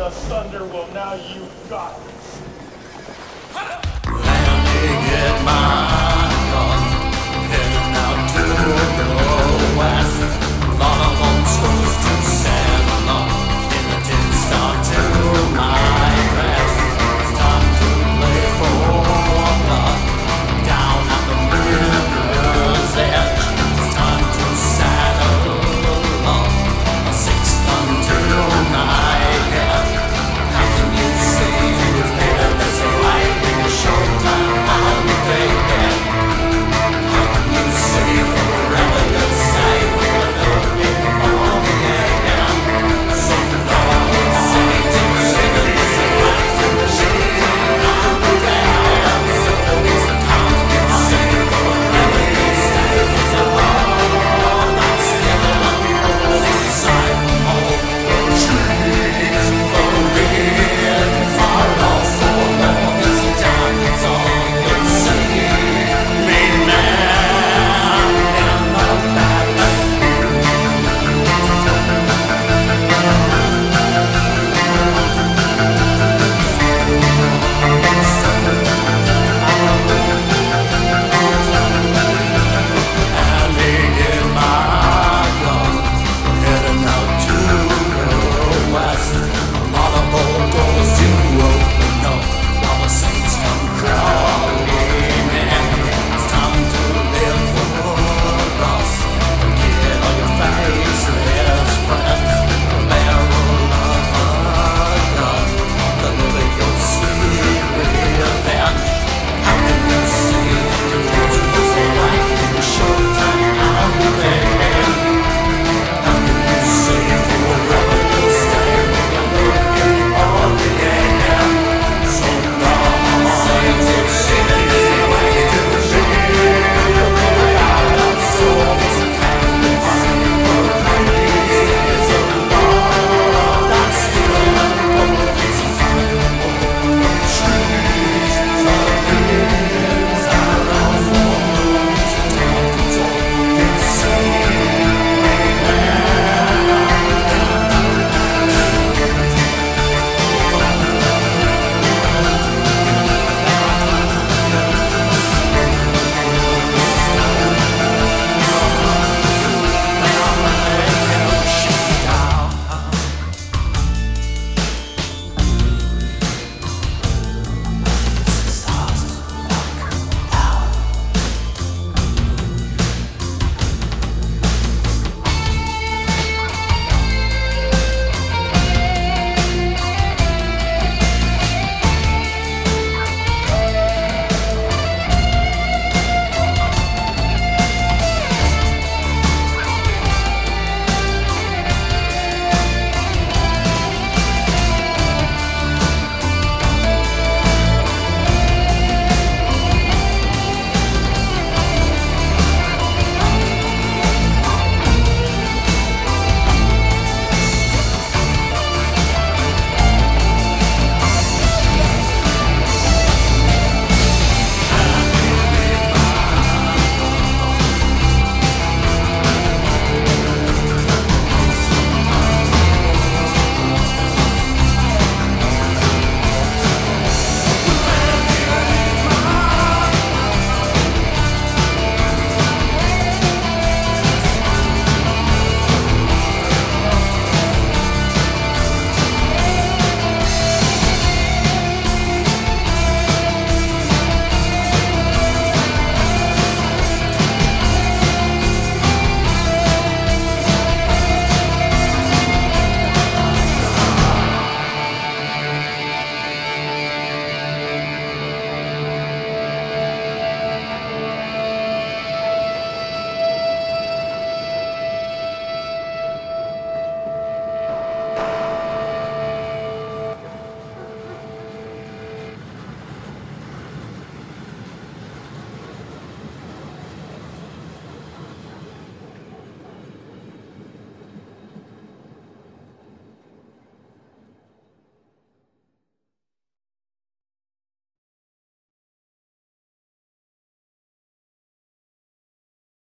the thunder will now you've got.